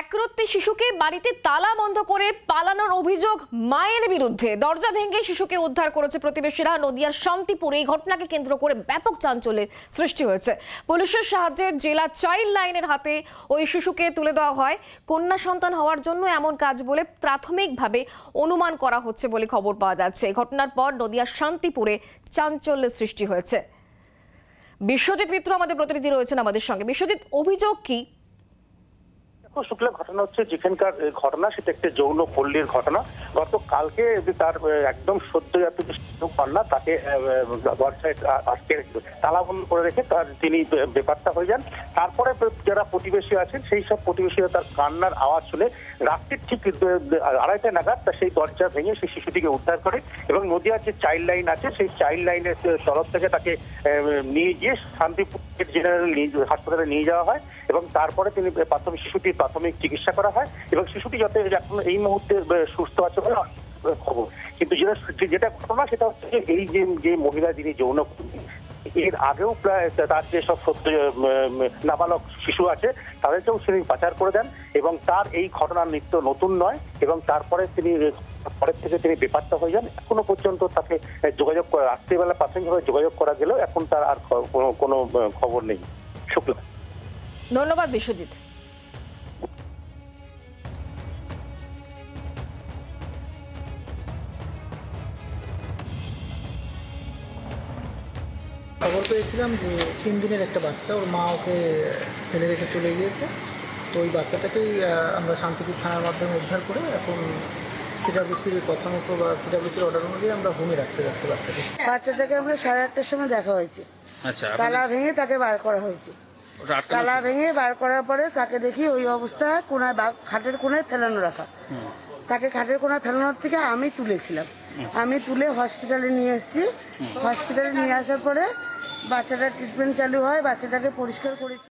একরত্তি শিশুকে বাড়িতে তালা বন্ধ করে পালানোর অভিযোগ মায়ের বিরুদ্ধে। দরজা ভেঙে শিশুকে উদ্ধার করেছে প্রতিবেশীরা। নদিয়ার শান্তিপুরে এই ঘটনাকে কেন্দ্র করে ব্যাপক চাঞ্চল্যের সৃষ্টি হয়েছে। পুলিশের সাহায্যে জেলা চাইল্ড লাইনের হাতে ওই শিশুকে তুলে দেওয়া হয়। কন্যা সন্তান হওয়ার জন্য এমন কাজ বলে প্রাথমিকভাবে অনুমান করা হচ্ছে বলে খবর পাওয়া যাচ্ছে। ঘটনার পর নদিয়ার শান্তিপুরে চাঞ্চল্যের সৃষ্টি হয়েছে। বিশ্বজিৎ মিত্র আমাদের প্রতিনিধি রয়েছেন আমাদের সঙ্গে। বিশ্বজিৎ, অভিযোগ কি? শুক্লা ঘটনা হচ্ছে, যেখানকার ঘটনা, সেটা একটি যৌন পল্লীর ঘটনা। গত কালকে তার একদম সদ্যজাত কন্যা, তাকে আজকে তালাবন্ধ করে রেখে তার তিনি বে- বেপাত্তা হয়ে যান। তারপরে যারা প্রতিবেশী আছেন, সেই সব প্রতিবেশীরা তার কান্নার আওয়াজ শুনে রাত্রির ঠিক আড়াইটা নাগাদ তার সেই দরজা ভেঙে সেই শিশুটিকে উদ্ধার করে এবং নদিয়ার যে চাইল্ড লাইন আছে, সেই চাইল্ড লাইনের তরফ থেকে তাকে নিয়ে গিয়ে শান্তিপুর জেনারেল হাসপাতালে নিয়ে যাওয়া হয় এবং তারপরে তিনি প্রাথমিক শিশুটির প্রাথমিক চিকিৎসা করা হয় এবং শিশুটি যাতে এখন এই মুহূর্তে সুস্থ আছে বলে খবর। কিন্তু যেটা যেটা ঘটনা সেটা হচ্ছে যে এই যে যে মহিলা যিনি যৌন এর আগেও প্রায় তার যে সব সদ্য নাবালক শিশু আছে, তাদেরকেও তিনি পাচার করে দেন এবং তার এই ঘটনার নিত্য নতুন নয় এবং তারপরে তিনি পরের থেকে তিনি বেপাত্তা হয়ে যান। এখনও পর্যন্ত তাকে যোগাযোগ করা, রাত্রিবেলা প্রাথমিকভাবে যোগাযোগ করা গেলেও এখন তার আর কোনো খবর নেই। শুক্লা। ধন্যবাদ বিশ্বজিৎ। খবর পেয়েছিলাম যে তিন দিনের একটা বাচ্চা ওর মা ওকে ফেলে রেখে চলে গিয়েছে। তো ওই বাচ্চাটাকেই আমরা শান্তিপুর থানার মাধ্যমে উদ্ধার করে এখন সিডাব্লিউসির কথা মতো বা সিডাব্লিউসির অর্ডার অনুযায়ী আমরা হোমে রাখতে যাচ্ছি বাচ্চাকে। বাচ্চাটাকে আমরা সাড়ে আটটার সময় দেখা হয়েছে। আচ্ছা তালা ভেঙে তাকে বার করা হয়েছে। তালা ভেঙে বার করার পরে তাকে দেখি ওই অবস্থায় কোনায় বা- খাটের কোনায় ফেলানো রাখা। তাকে খাটের কোনায় ফেলানোর থেকে আমি তুলেছিলাম। আমি তুলে হসপিটালে নিয়ে এসেছি। হসপিটালে নিয়ে আসার পরে বাচ্চাটার ট্রিটমেন্ট চালু হয়, বাচ্চাটাকে পরিষ্কার করেছি